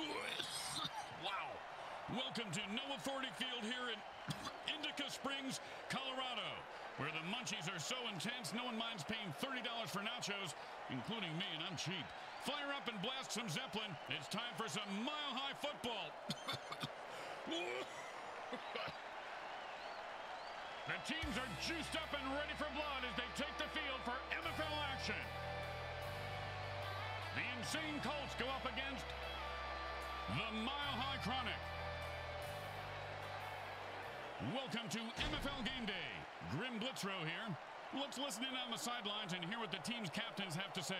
wow. Welcome to No Authority Field here in Indica Springs, Colorado, where the munchies are so intense no one minds paying $30 for nachos, including me, and I'm cheap. Fire up and blast some Zeppelin. It's time for some mile-high football. the teams are juiced up and ready for blood as they take the field for MFL action. The Insane Cults go up against the Mile High Chronic. Welcome to MFL Game Day. Grim Blitzrow here. Let's listen in on the sidelines and hear what the team's captains have to say.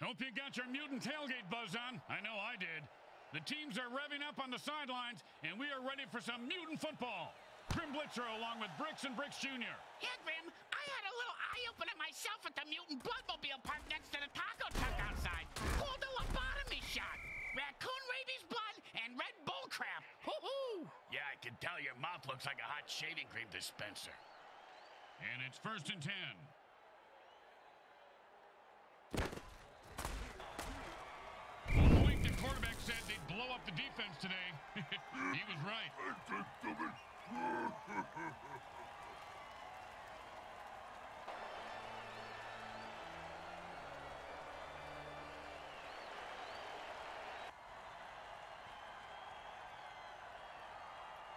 Hope you got your mutant tailgate buzz on. I know I did. The teams are revving up on the sidelines, and we are ready for some mutant football. Grim Blitzrow along with Bricks and Bricks Jr. Yeah, Grim, I had a little eye-opener myself at the Mutant Bloodmobile Park next to the taco truck outside. Called a lobotomy shot. Raccoon rabies blood and red bull crap. Hoo-hoo! Yeah, I can tell your mouth looks like a hot shaving cream dispenser. And it's first and ten. quarterback said they'd blow up the defense today. he was right.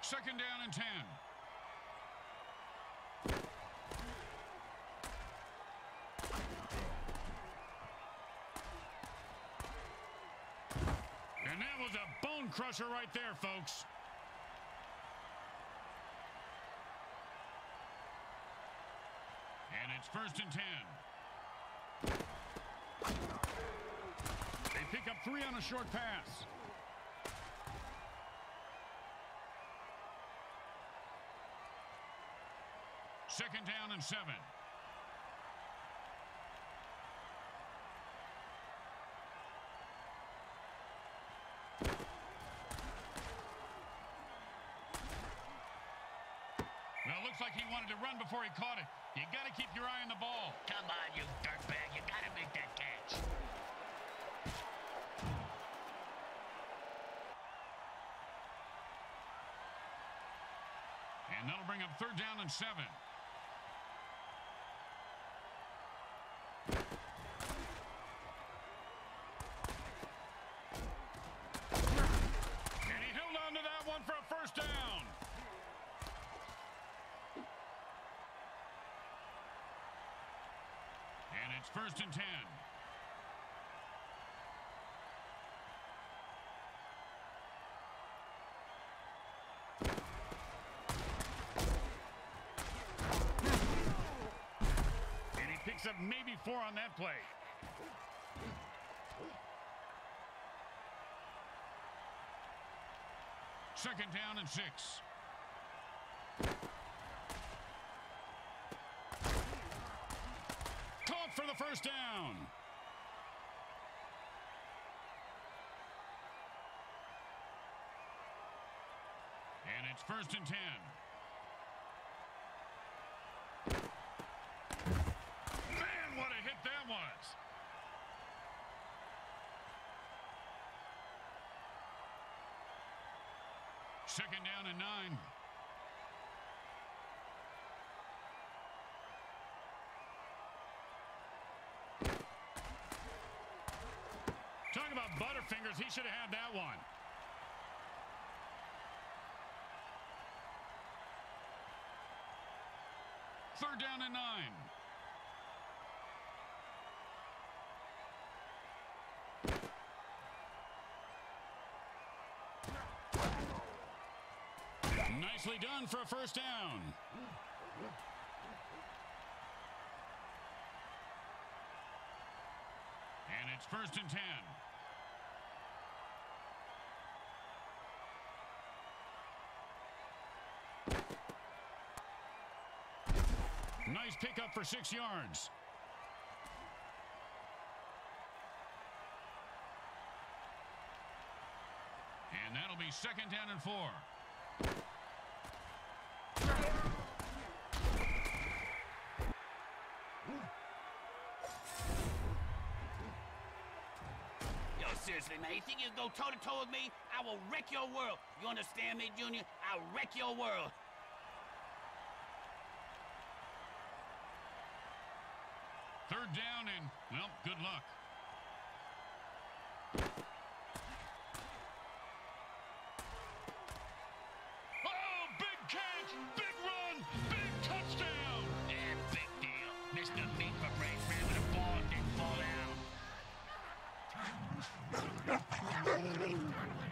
Second down and 10. And that was a bone right there, folks. And it's first and 10. They pick up three on a short pass. Second down and seven. Looks like he wanted to run before he caught it. You got to keep your eye on the ball. Come on, you dirtbag. You got to make that catch. And that'll bring up third down and seven. And he held on to that one for a first down. And it's first and ten. And he picks up maybe four on that play. Second down and six. Caught for the first down. And it's first and ten. Man, what a hit that was. Second down and nine. Talk about Butterfingers. He should have had that one. Third down and nine. Nicely done for a first down. And it's first and ten. Nice pickup for six yards. And that'll be second down and four. Yo, seriously, man, you think you can go toe-to-toe -to -toe with me? I will wreck your world. You understand me, Junior? I'll wreck your world. Well, good luck. Oh, big catch, big run, big touchdown. Yeah, big deal. Mr. Meat Parade ran with the ball didn't fall down.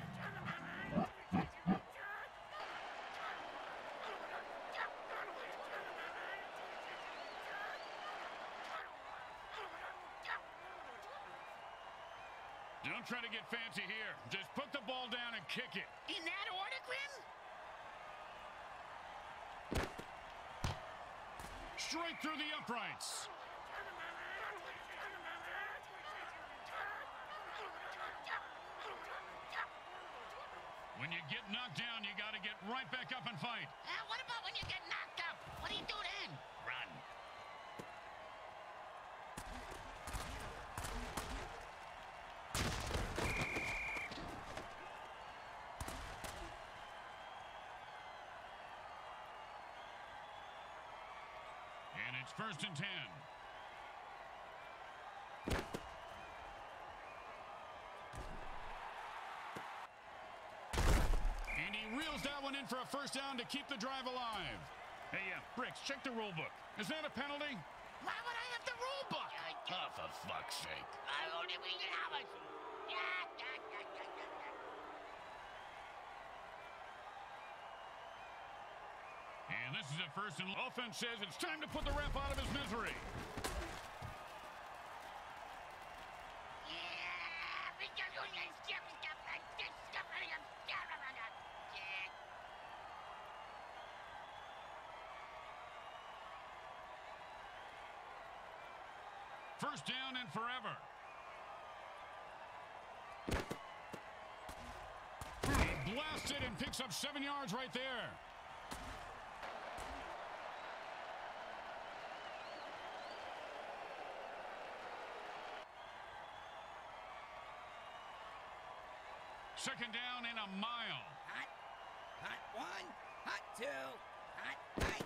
Don't try to get fancy here. Just put the ball down and kick it. In that order, Grim? Straight through the uprights. When you get knocked down, you got to get right back up and fight. Uh, what about when you get knocked up? What do you do then? Run. And it's first and ten. And he reels that one in for a first down to keep the drive alive. Hey, uh, Bricks, check the rule book. Is that a penalty? Why would I have the rule book? Oh, for fuck's sake. I only read it hours. And this is a first and offense says it's time to put the ref out of his misery. First down and forever. He blasts and picks up seven yards right there. Second down in a mile. Hot, hot one, hot two, hot three.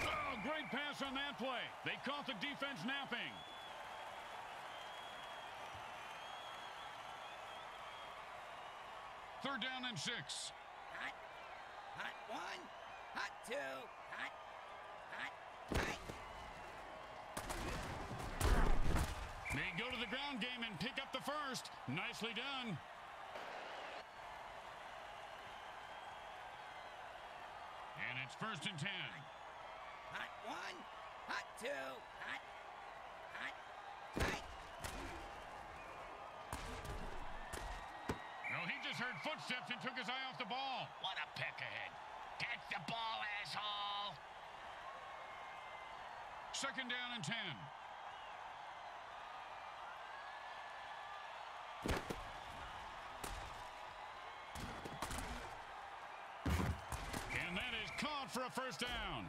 Oh, great pass on that play. They caught the defense napping. Third down and six. Hot, hot one, hot two, hot three. They go to the ground game and pick up the first. Nicely done. And it's first and ten. Hot one, hot two, hot, hot three. No, he just heard footsteps and took his eye off the ball. What a peckerhead. Catch the ball, asshole. Second down and ten. For a first down.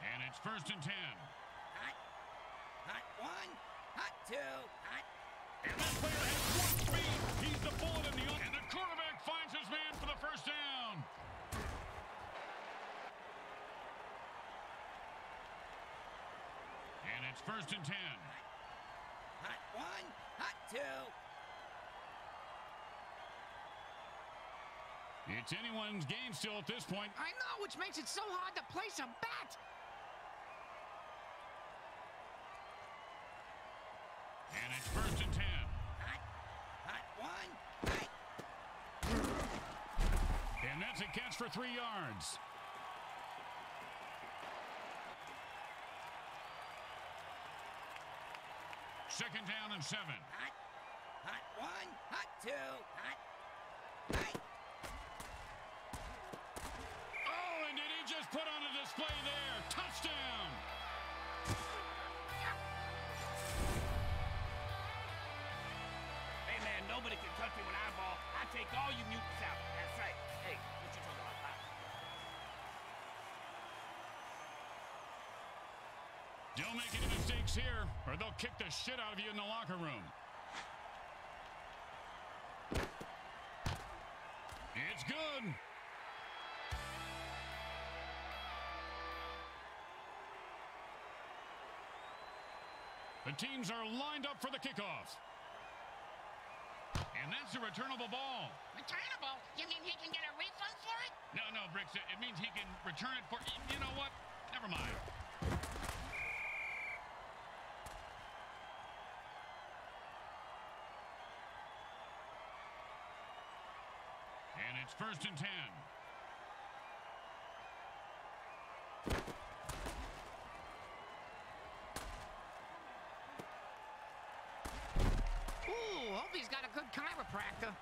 And it's first and ten. Hot, hot one, hot two, hot. And that player has one speed. He's the bullet in the and the quarterback finds his man for the first down. And it's first and ten. Hot one, hot two. It's anyone's game still at this point. I know, which makes it so hard to place a bet. And it's first and ten. Hot, hot one, hot. And that's a catch for three yards. Second down and seven. Hot, hot one, hot two, hot, Oh, and did he just put on a display there? Touchdown! Hey, man, nobody can touch me when I ball. I take all you mutants out. Don't make any mistakes here, or they'll kick the shit out of you in the locker room. It's good. The teams are lined up for the kickoff. And that's a returnable ball. Returnable? You mean he can get a refund for it? No, no, Bricks, it it means he can return it for... You know what? Never mind. And it's first and ten. Ooh, hope he's got a good chiropractor.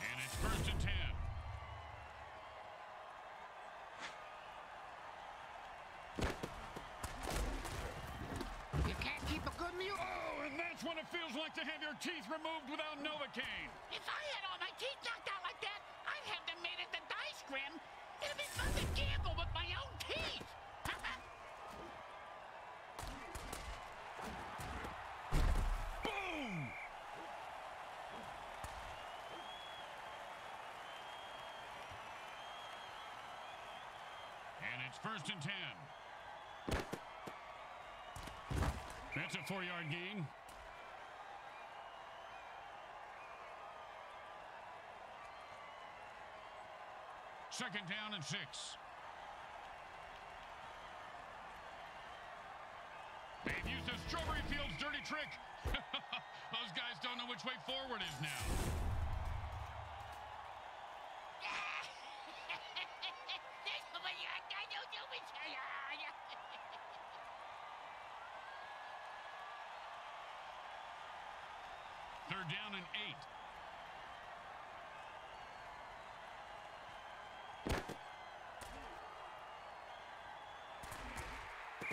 And it's first and ten. You can't keep a good mule. Oh, and that's what it feels like to have your teeth removed without Novocaine. If I had all my teeth knocked out like that, I'd have them made into dice grim. It'd be fun to gamble with my own teeth. Boom! And it's first and ten. That's a four-yard gain. Second down and six. They've used the Strawberry Fields dirty trick. Those guys don't know which way forward is now. Third down and eight.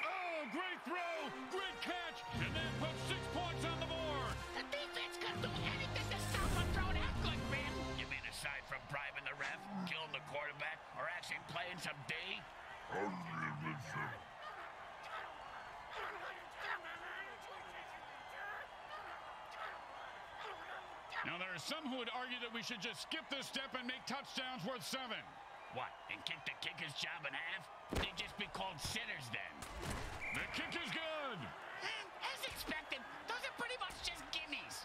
Oh, great throw, great catch, and that puts six points on the board. The defense can do anything to stop a throw that good, Grim. You mean aside from bribing the ref, killing the quarterback, or actually playing some D? Now, there are some who would argue that we should just skip this step and make touchdowns worth seven. What, and kick the kicker's job in half? They'd just be called sinners then. The kick is good. Hmm, as expected, those are pretty much just gimmies.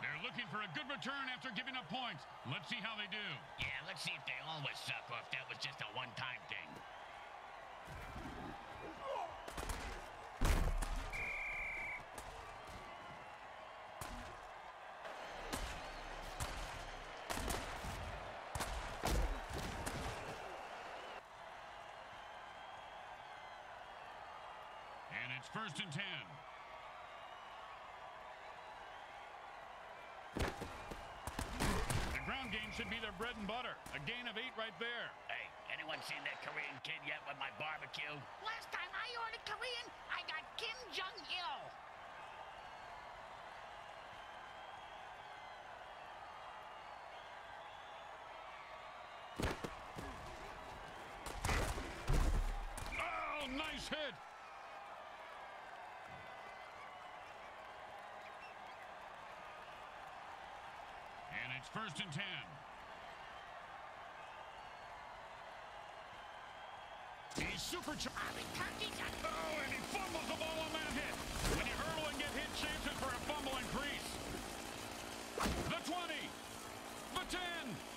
They're looking for a good return after giving up points. Let's see how they do. Yeah, let's see if they always suck or if that was just a one-time thing. And it's first and ten. The ground game should be their bread and butter. A gain of eight right there. Hey, anyone seen that Korean kid yet with my barbecue? Last time I ordered Korean, I got Kim Jong-il. Oh, nice hit. It's first and ten. He's supercharged. Oh, and he fumbles the ball on that hit. When you hurdle and get hit, chances for a fumble increase. The 20. The 10.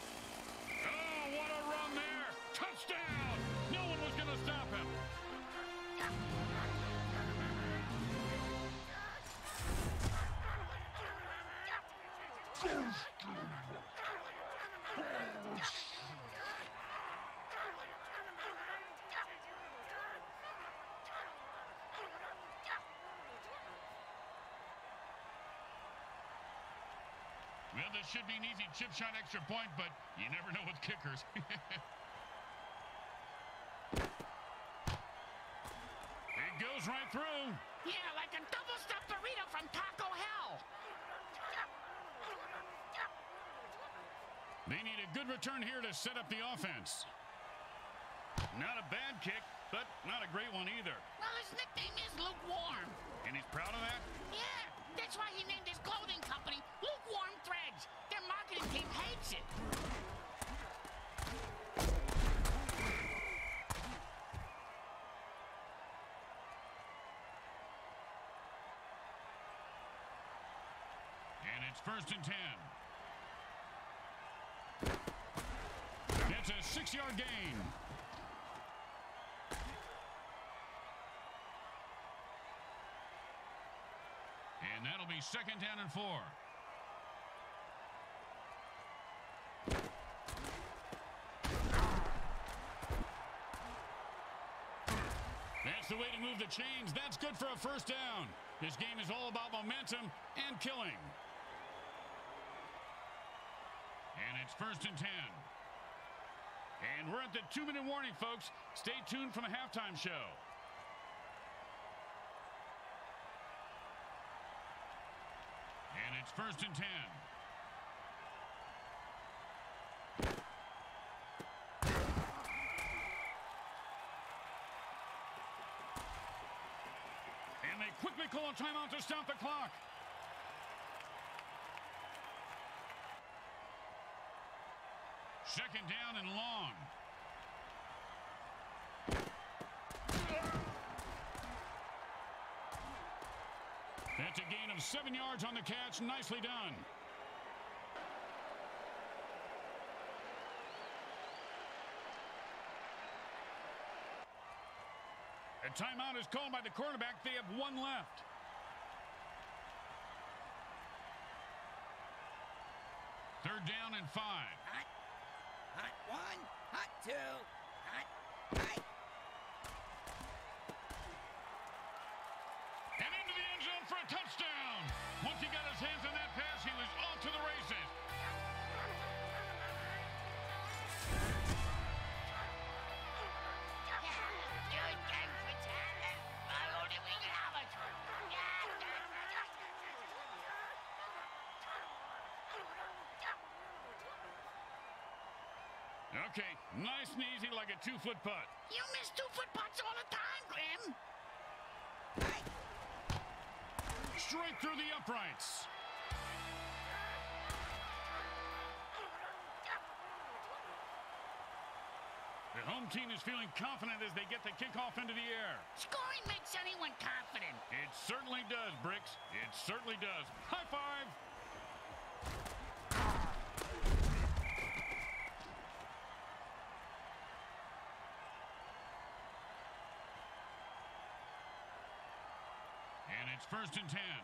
Well, this should be an easy chip shot extra point, but you never know with kickers. it goes right through. Yeah, like a double stuffed burrito from Taco Hell. They need a good return here to set up the offense. Not a bad kick, but not a great one either. Well, his nickname is Lukewarm. And he's proud of that? Yeah, that's why he named his clothing company Lukewarm Threads. Their marketing team hates it. And it's first and ten. It's a six-yard gain. Second down and four. That's the way to move the chains. That's good for a first down. This game is all about momentum and killing. And it's first and ten. And we're at the two-minute warning, folks. Stay tuned for the halftime show. And it's first and ten. And they quickly call a timeout to stop the clock. Second down and long. Seven yards on the catch. Nicely done. A timeout is called by the quarterback. They have one left. Third down and five. Hot, hot one, hot two, got his hands on that pass, he was off to the races. Okay, nice and easy like a two-foot putt. You miss two-foot putts all the time, Grim. Straight through the uprights. The home team is feeling confident as they get the kickoff into the air. Scoring makes anyone confident. It certainly does, Bricks. It certainly does. High five. And it's first and ten.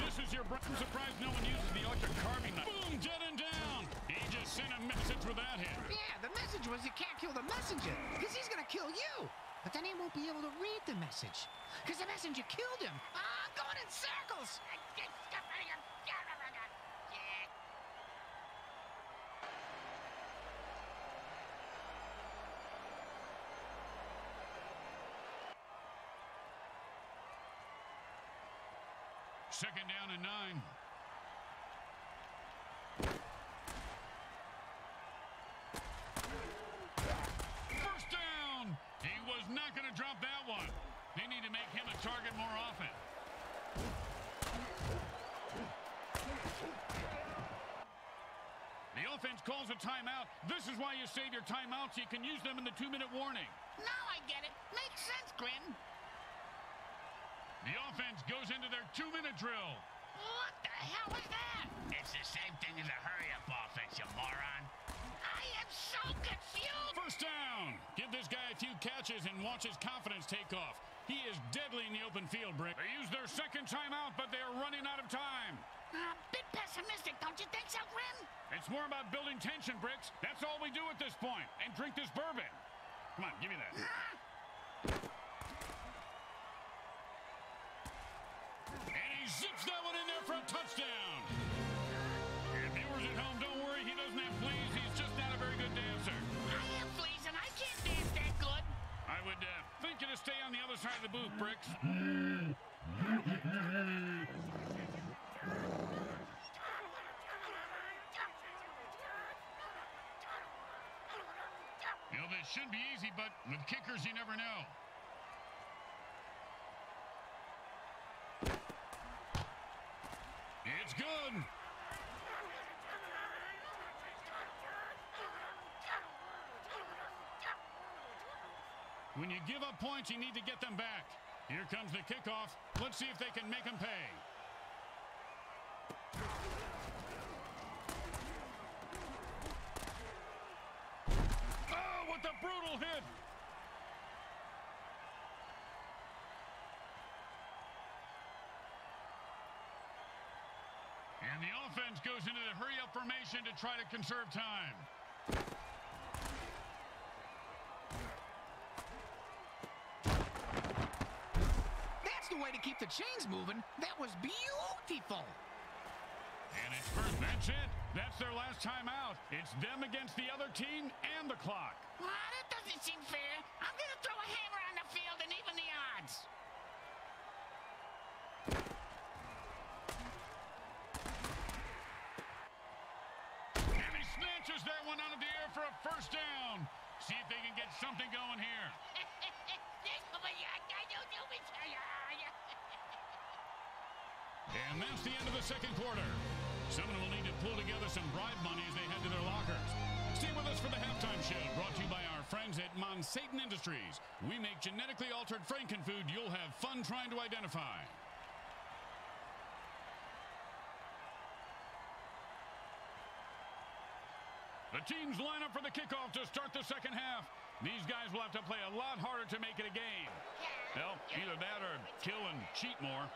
This is your I'm surprised no one uses the electric carving knife. Boom, dead and down. He just sent a message with that hit. Yeah, the message was you can't kill the messenger, because he's gonna kill you. But then he won't be able to read the message, because the messenger killed him. Ah, going in circles. Second down and nine. First down. He was not going to drop that one. They need to make him a target more often. The offense calls a timeout. This is why you save your timeouts. You can use them in the two-minute warning. Now I get it. Makes sense, Grim. The offense goes into their two-minute drill. What the hell is that? It's the same thing as a hurry-up offense, you moron. I am so confused. First down. Give this guy a few catches and watch his confidence take off. He is deadly in the open field, Brick. They use their second timeout, but they are running out of time. A bit pessimistic, don't you think so, Grim? It's more about building tension, Bricks. That's all we do at this point. And drink this bourbon. Come on, give me that. And he's zips that one in there for a touchdown. And viewers at home, don't worry, he doesn't have fleas. He's just not a very good dancer. I have fleas and I can't dance that good. I would uh, think you to stay on the other side of the booth, Bricks. You know, this should be easy, but with kickers, you never know. When you give up points, you need to get them back. Here comes the kickoff. Let's see if they can make them pay. Oh, what a brutal hit! And the offense goes into the hurry-up formation to try to conserve time. That's the way to keep the chains moving. That was beautiful. And it's first. That's it. That's their last time out. It's them against the other team and the clock. Ah, that doesn't seem fair. I'm gonna throw a hammer on the field and even the odds. Snatches that one out of the air for a first down. See if they can get something going here. And that's the end of the second quarter. Someone will need to pull together some bribe money as they head to their lockers. Stay with us for the halftime show brought to you by our friends at Monsatan Industries. We make genetically altered frankenfood you'll have fun trying to identify. Teams line up for the kickoff to start the second half. These guys will have to play a lot harder to make it a game. Well, either that or kill and cheat more.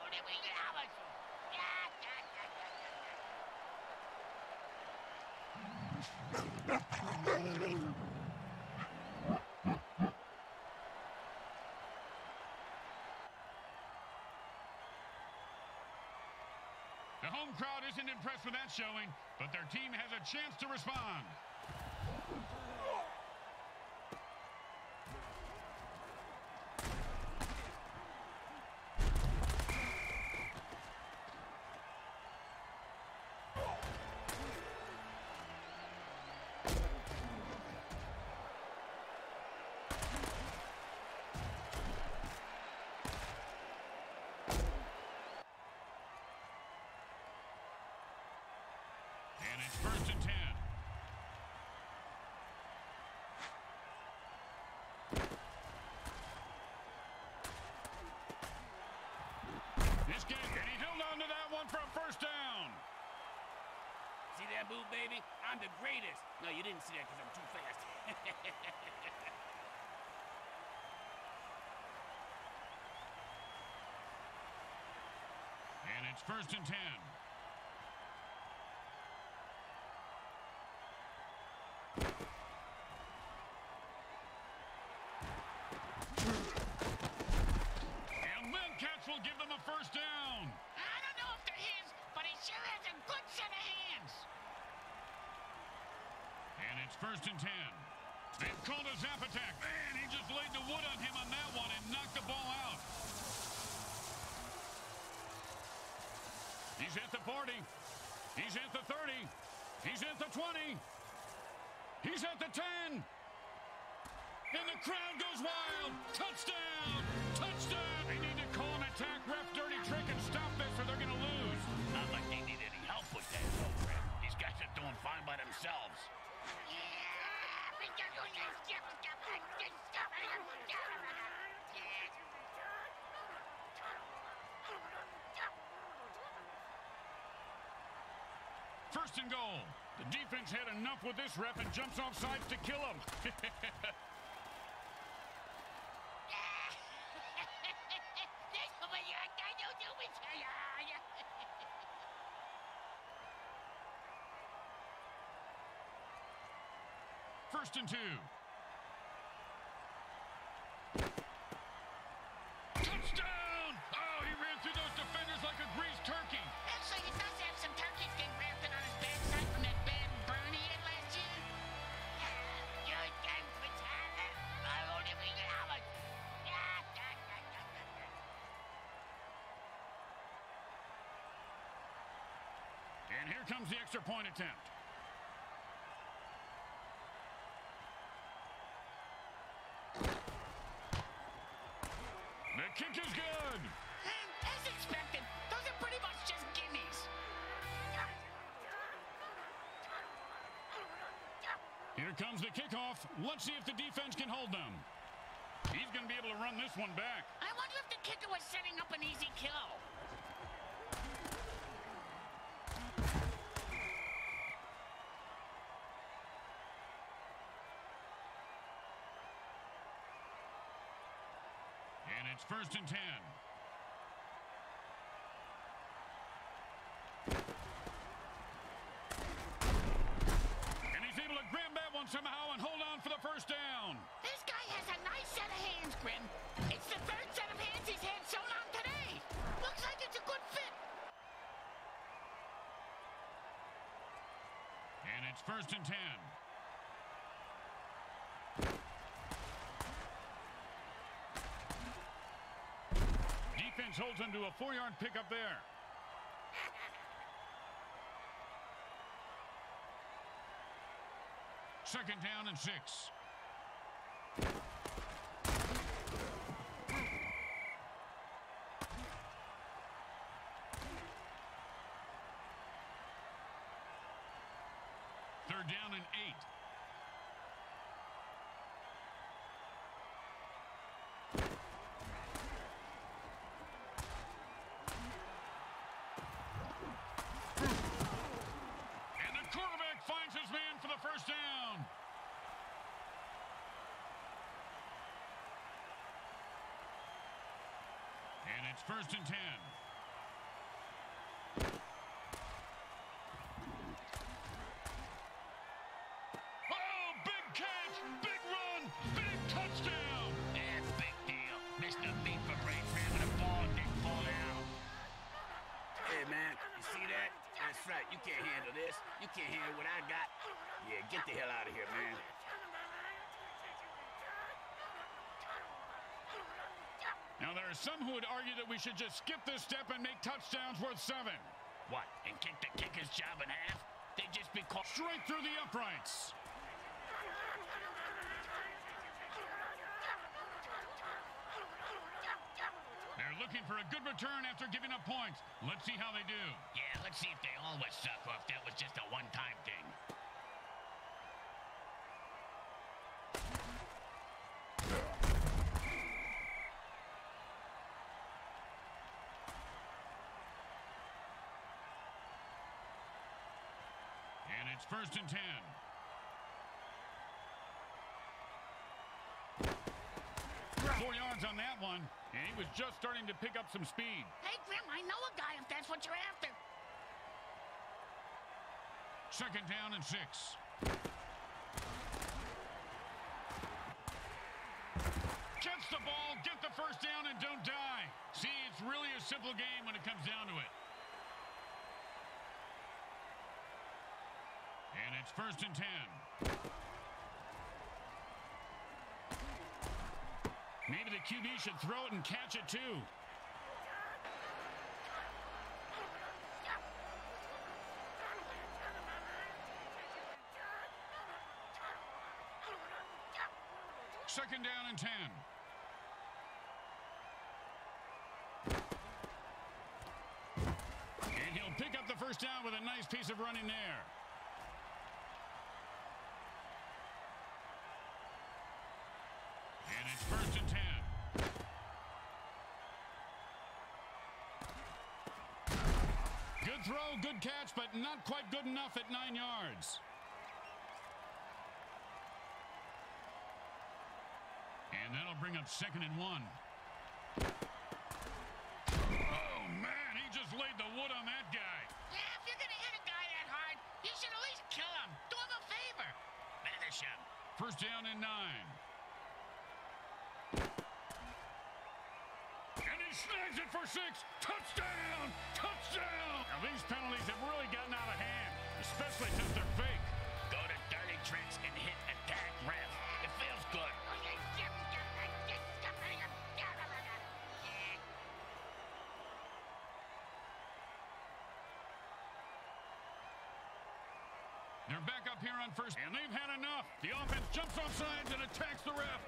The home crowd isn't impressed with that showing, but their team has a chance to respond. And it's first and ten. Game, and he held on to that one for a first down. See that move, baby? I'm the greatest. No, you didn't see that because I'm too fast. And it's first and ten. And then Cats will give them a first down. I don't know if they're his, but he sure has a good set of hands. And first and ten. They've called a zap attack. Man, he just laid the wood on him on that one and knocked the ball out. He's at the 40. He's at the 30. He's at the 20. He's at the 10. And the crowd goes wild. Touchdown! Touchdown! They need to call an attack ref dirty trick and stop this or they're going to lose. Not like they need any help with that, Fred. These guys are doing fine by themselves. First and goal. The defense had enough with this ref and jumps off sides to kill him. comes the extra point attempt. The kick is good. As expected, those are pretty much just gimmies. Here comes the kickoff. Let's see if the defense can hold them. He's going to be able to run this one back. I wonder if the kicker was setting up an easy kill. And it's first and ten. And he's able to grab that one somehow and hold on for the first down. This guy has a nice set of hands, Grim. It's the third set of hands he's had sewn on today. Looks like it's a good fit. And it's first and ten. Holds him a four-yard pickup there. Second down and six. Third down and eight. And the quarterback finds his man for the first down. And it's first and ten. Oh, big catch, big run, big touchdown. Yeah, big deal. Mr. Meat Parade ran the ball and didn't fall down. Hey, man, you see that? That's right. You can't handle this. You can't handle what I got. Yeah, get the hell out of here, man. Now, there are some who would argue that we should just skip this step and make touchdowns worth seven. What, and kick the kicker's job in half? They'd just be caught Straight through the uprights. They're looking for a good return after giving up points. Let's see how they do. Yeah, let's see if they always suck or if that was just a one-time thing. And it's first and ten. Four yards on that one, and he was just starting to pick up some speed. Hey, Grim, I know a guy if that's what you're after. Second down and six. Catch the ball, get the first down, and don't die. See, it's really a simple game when it comes down to it. And it's first and ten. Maybe the QB should throw it and catch it too. Second down and ten. And he'll pick up the first down with a nice piece of running there. And it's first and ten. Good throw, good catch, but not quite good enough at nine yards. And that'll bring up second and one. Oh, man, he just laid the wood on that guy. Yeah, if you're gonna hit a guy that hard, you should at least kill him. Do him a favor. Finish him. First down and nine. And he snags it for six. Touchdown! Touchdown! Now, these penalties have really gotten out of hand, especially since they're fake. Go to dirty tricks and hit attack ref. It feels good. They're back up here on first, and they've had enough. The offense jumps off sides and attacks the ref.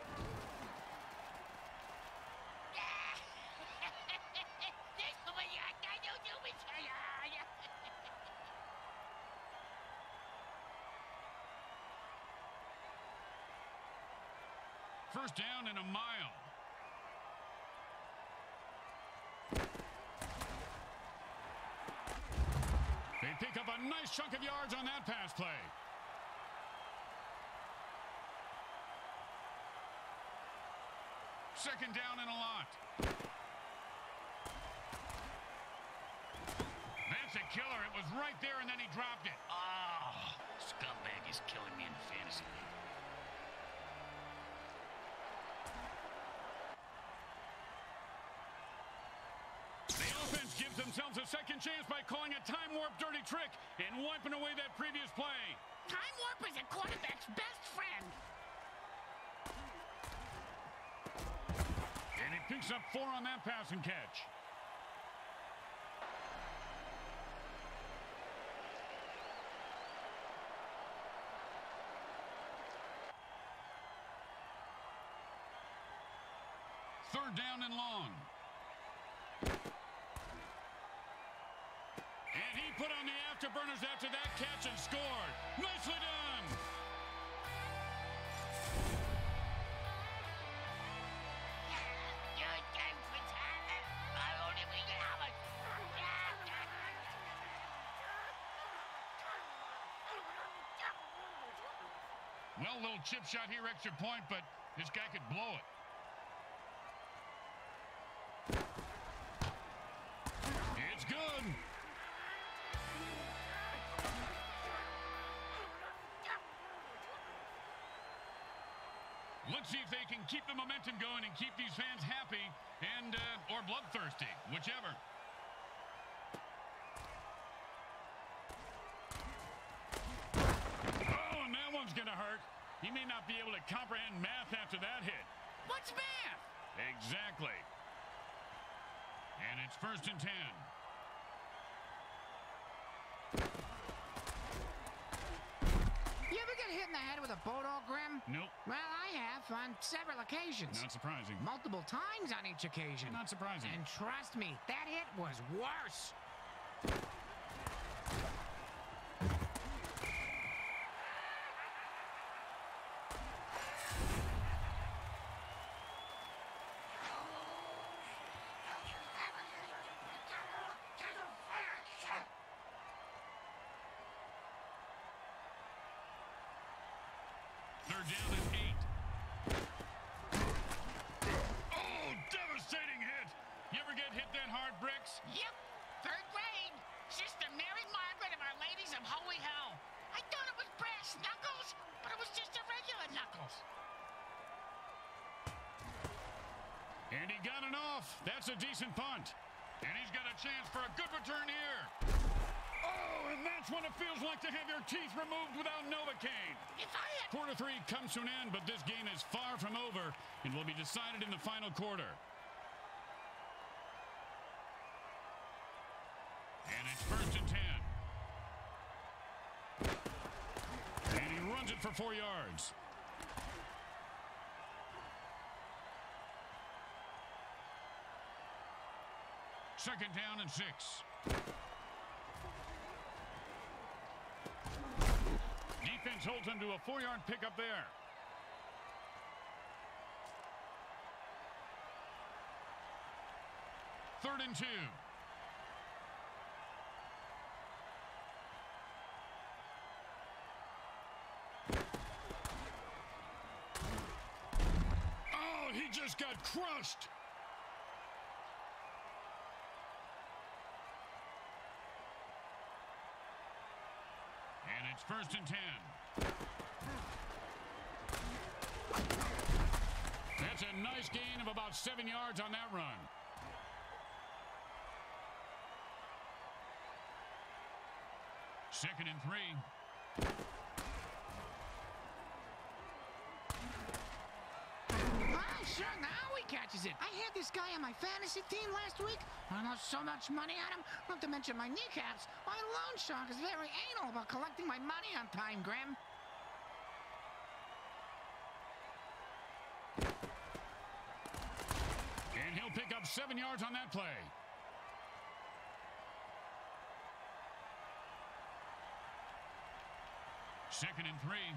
First down in a mile. They pick up a nice chunk of yards on that pass play. Second down and a lot. That's a killer. It was right there, and then he dropped it. Ah, oh, scumbag is killing me in fantasy league. The offense gives themselves a second chance by calling a time warp dirty trick and wiping away that previous play. Time warp is a quarterback's best friend. And he picks up four on that passing catch. Third down and long. And he on afterburners after that catch and scored. Nicely done. Well, little chip shot here, extra point, but this guy could blow it. Let's see if they can keep the momentum going and keep these fans happy and uh, or bloodthirsty, whichever. Oh, and that one's gonna hurt. He may not be able to comprehend math after that hit. What's math? Exactly. And it's first and ten. Get hit in the head with a bulldog, Grim? Nope. Well, I have on several occasions. Not surprising. Multiple times on each occasion. Not surprising. And trust me, that hit was worse. Down and eight. Oh, devastating hit. You ever get hit that hard, Bricks? Yep. Third grade. Sister Mary Margaret of Our Ladies of Holy Hell. I thought it was brass knuckles, but it was just a regular knuckles. And he got it off. That's a decent punt. And he's got a chance for a good return here. That's what it feels like to have your teeth removed without Novocaine. Quarter three comes to an end, but this game is far from over and will be decided in the final quarter. And it's first and ten. And he runs it for four yards. Second down and six. Defense holds him to a four-yard pickup there. Third and two. Oh, he just got crushed. And it's first and ten. That's a nice gain of about seven yards on that run. Second and three. Ah, sure, now he catches it. I had this guy on my fantasy team last week. I lost so much money on him, not to mention my kneecaps. My loan shark is very anal about collecting my money on time, Grim. Seven yards on that play. Second and three.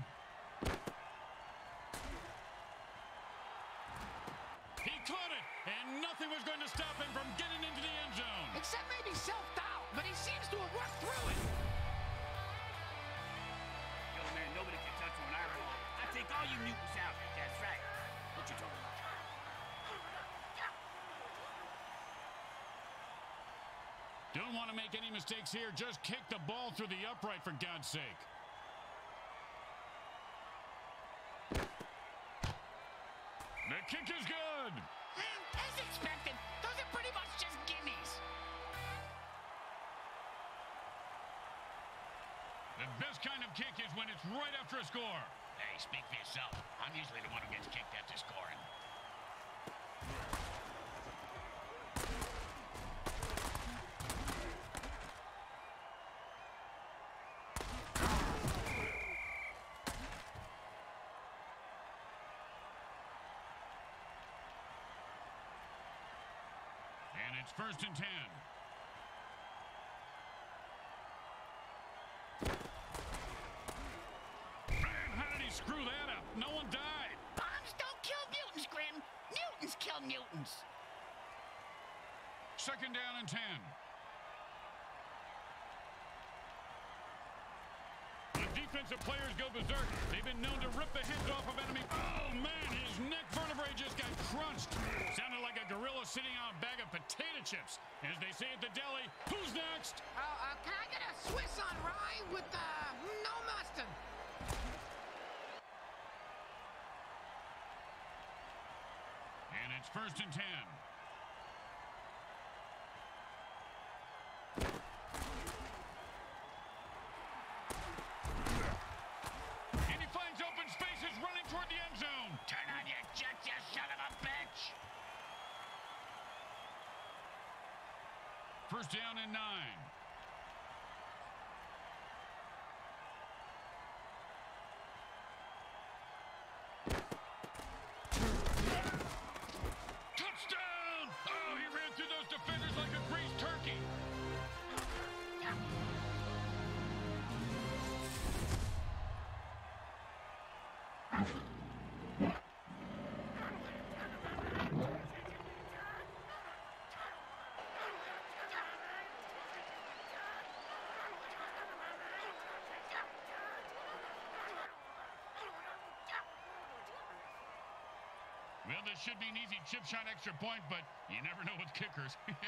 He caught it, and nothing was going to stop him from getting into the end zone. Except maybe self-doubt, but he seems to have worked through it. Yo, man, nobody can touch one eyeball. I take all you mutants out. Don't want to make any mistakes here. Just kick the ball through the upright, for God's sake. The kick is good. As expected, those are pretty much just gimmies. The best kind of kick is when it's right after a score. Hey, speak for yourself. I'm usually the one who gets kicked after scoring. And it's first and ten. Man, how did he screw that up? No one died. Bombs don't kill mutants, Grim. Mutants kill mutants. Second down and ten. The defensive players go berserk. They've been known to rip the heads off of enemy. Oh, man, his neck vertebrae just got crunched. Sounded like a gorilla sitting on a bag of potato chips. As they say at the deli, who's next? Uh, uh, can I get a Swiss on rye with, uh, no mustard? And it's first and ten. First down and nine. Well, this should be an easy chip shot extra point, but you never know with kickers. it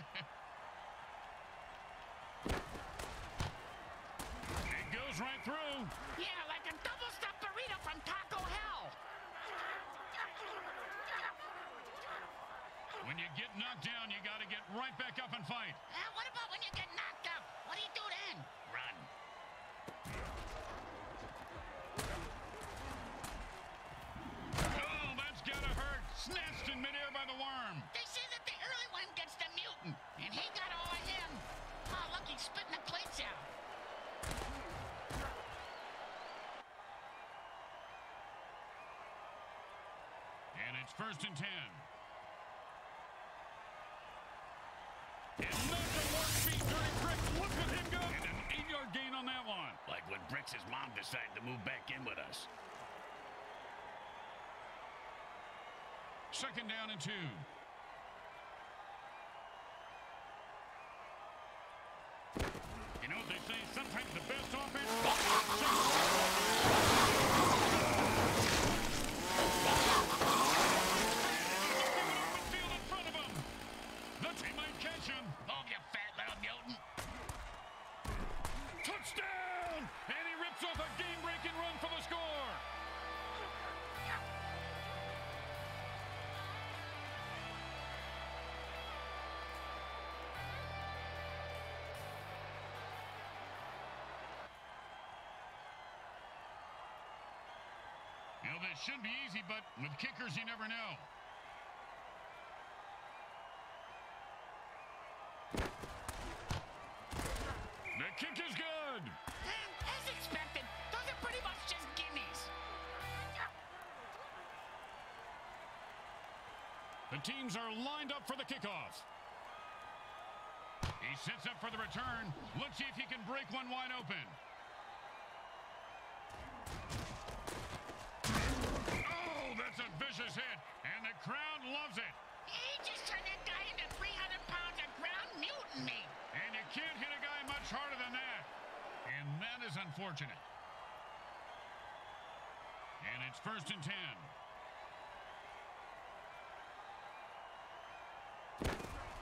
goes right through. Yeah, like a double stuffed burrito from Taco Hell. When you get knocked down, first and ten. And that's a dirty brick. Look at him go. And an eight-yard gain on that one. Like when Bricks' mom decided to move back in with us. Second down and two. This should be easy, but with kickers, you never know. The kick is good. As expected, those are pretty much just gimmies. The teams are lined up for the kickoff. He sets up for the return. Let's see if he can break one wide open. Oh, that's a vicious hit, and the crowd loves it. He just turned that guy into 300 pounds of ground mutiny. And you can't hit a guy much harder than that. And that is unfortunate. And it's first and ten.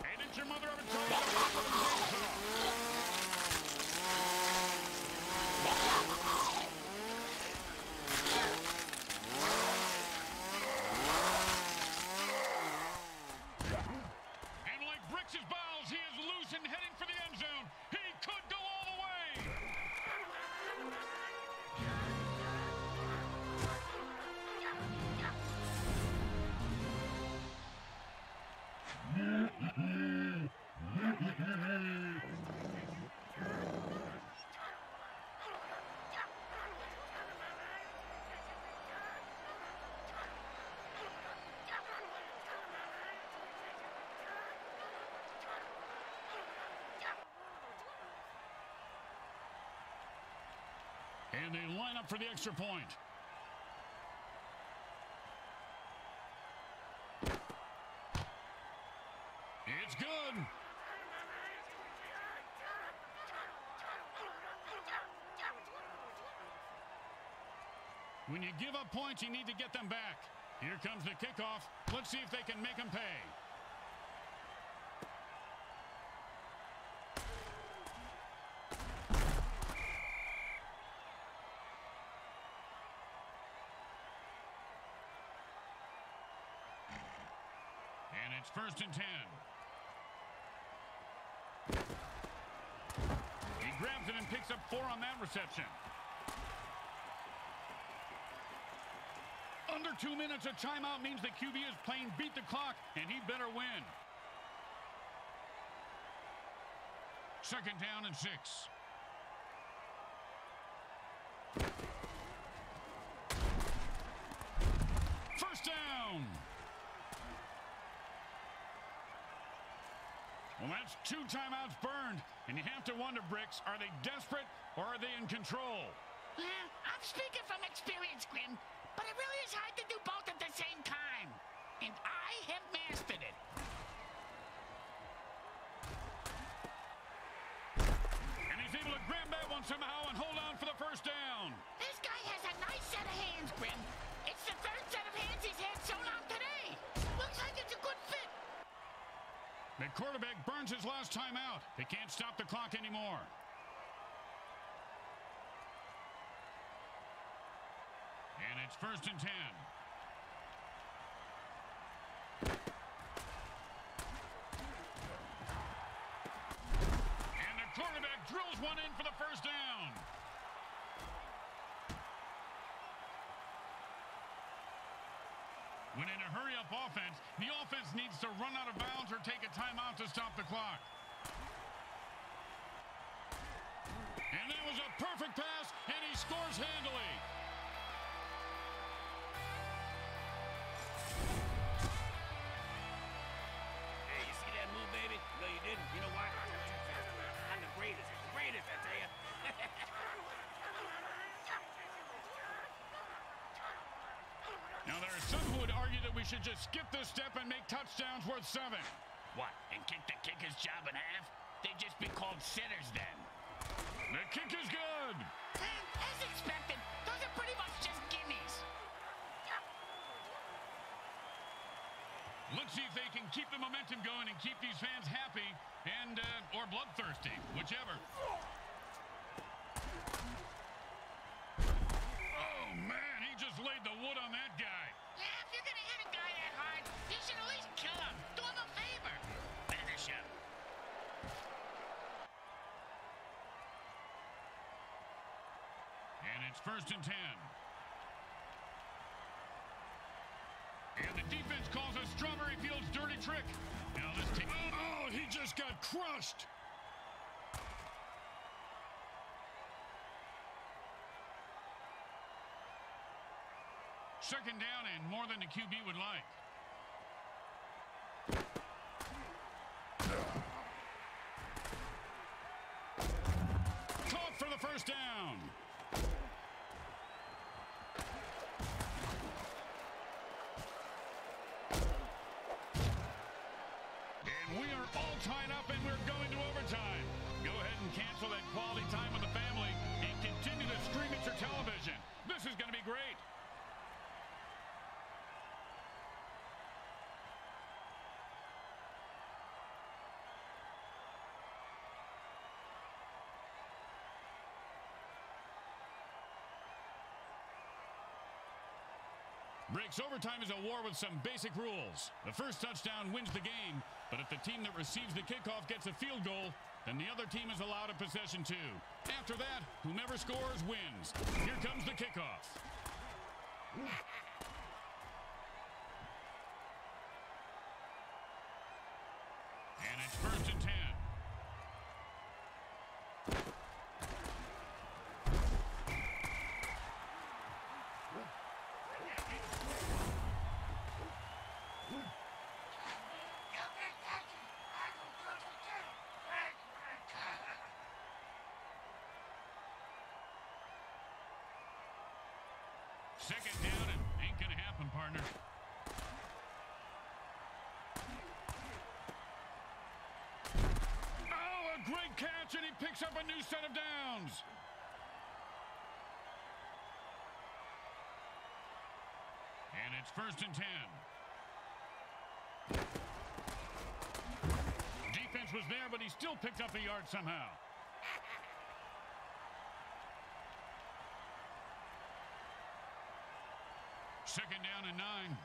Hey, did your mother ever tell you And they line up for the extra point. It's good. When you give up points, you need to get them back. Here comes the kickoff. Let's see if they can make them pay. And it's first and ten. He grabs it and picks up four on that reception. Under two minutes, a timeout means the QB is playing beat the clock, and he better win. Second down and six. First down. Well, that's two timeouts burned, and you have to wonder, Bricks, are they desperate or are they in control? Well, I'm speaking from experience, Grim, but it really is hard to do both at the same time. And I have mastered it. And he's able to grab that one somehow and hold on for the first down. This guy has a nice set of hands, Grim. It's the third set of hands he's had so long today. The quarterback burns his last time out. They can't stop the clock anymore. And it's first and ten. And the quarterback drills one in for the first down. When in a hurry-up offense, the offense needs to run out of bounds or take a timeout to stop the clock. And that was a perfect pass, and he scores handily. That we should just skip this step and make touchdowns worth seven. What, and kick the kicker's job in half? They'd just be called sinners then. The kick is good. As expected, those are pretty much just gimmies. Let's see if they can keep the momentum going and keep these fans happy and uh, or bloodthirsty, whichever. First and ten. And the defense calls a Strawberry Fields dirty trick. Now this team. Oh, he just got crushed. Second down and more than the QB would like. For the first down. Are all tied up and we're going to overtime. Go ahead and cancel that quality time with the family and continue to stream at your television. This is going to be great. Breaks overtime is a war with some basic rules. The first touchdown wins the game, but if the team that receives the kickoff gets a field goal, then the other team is allowed a possession too. After that, whomever scores wins. Here comes the kickoff. And it's first and ten. Second down and ain't gonna happen, partner. Oh, a great catch, and he picks up a new set of downs. And it's first and ten. Defense was there, but he still picked up a yard somehow. Second down and nine.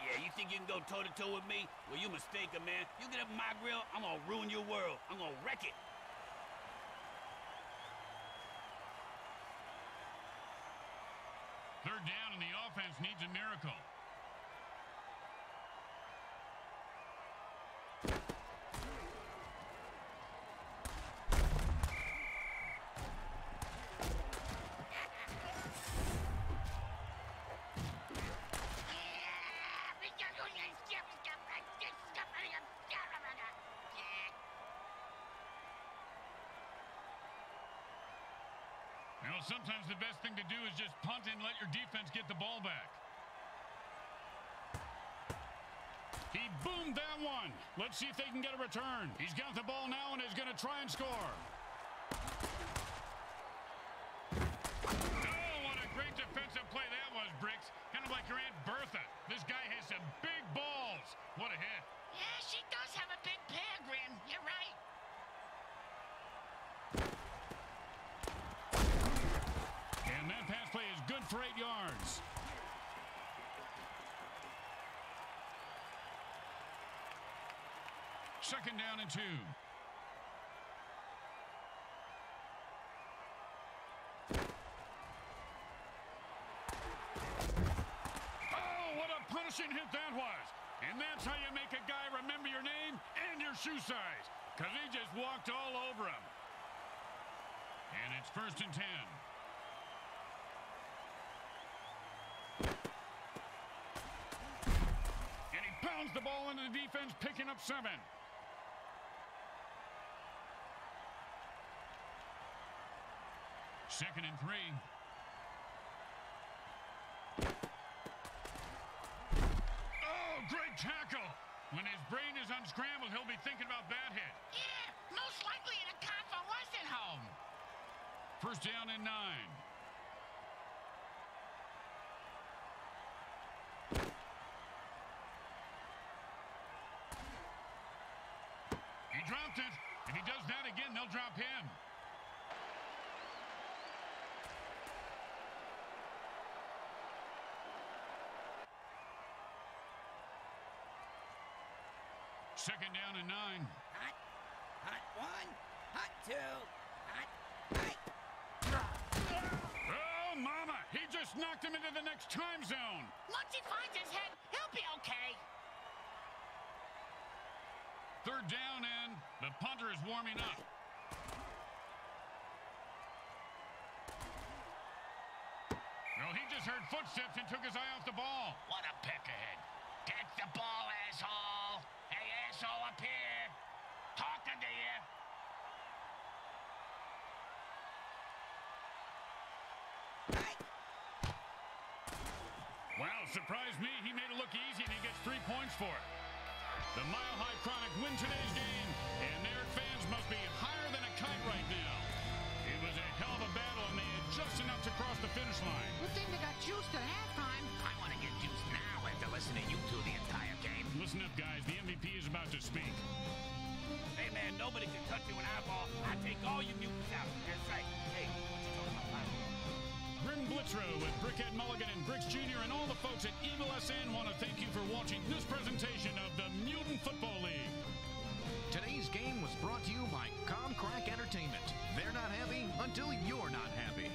Yeah, you think you can go toe to toe with me? Well, you mistaken, man. You get up my grill, I'm gonna ruin your world. I'm gonna wreck it. Third down, and the offense needs a miracle. You know, sometimes the best thing to do is just punt and let your defense get the ball back. He boomed that one. Let's see if they can get a return. He's got the ball now and is going to try and score. Oh, what a great defensive play that was, Bricks. Kind of like your Aunt Bertha. This guy has some big balls. What a hit. Yeah, she does have a big pair, Grim. You're right. And that pass play is good for eight yards. Second down and two. Oh, what a punishing hit that was. And that's how you make a guy remember your name and your shoe size. Because he just walked all over him. And it's first and ten. And he pounds the ball into the defense, picking up seven. Second and three. Oh, great tackle. When his brain is unscrambled, he'll be thinking about that hit. Yeah, most likely convo was at home. First down and nine. He dropped it. If he does that again, they'll drop him. Second down and nine. Hot, hot one, hot two, hot, hot. Oh, mama! He just knocked him into the next time zone. Once he finds his head, he'll be okay. Third down, and the punter is warming up. Well, he just heard footsteps and took his eye off the ball. What a pick ahead. Get the ball, asshole. Hey, asshole, up here. Talking to you. Wow, surprised me. He made it look easy, and he gets three points for it. The Mile High Chronic win today's game, and their fans must be higher than a kite right now. It was a hell of a battle, and they had just enough to cross the finish line. Good thing they got juiced at halftime. I want to get juiced now after listening to you two the entire game. Listen up, guys. The MVP is about to speak. Hey, man, nobody can touch me when I ball. I take all you mutants out. That's right. Hey, what you talking about? Grim Blitzrow with Brickhead Mulligan and Bricks Jr. and all the folks at Evil SN want to thank you for watching this presentation of the Mutant Football League. Today's game was brought to you by Comcrack Entertainment. They're not happy until you're not happy.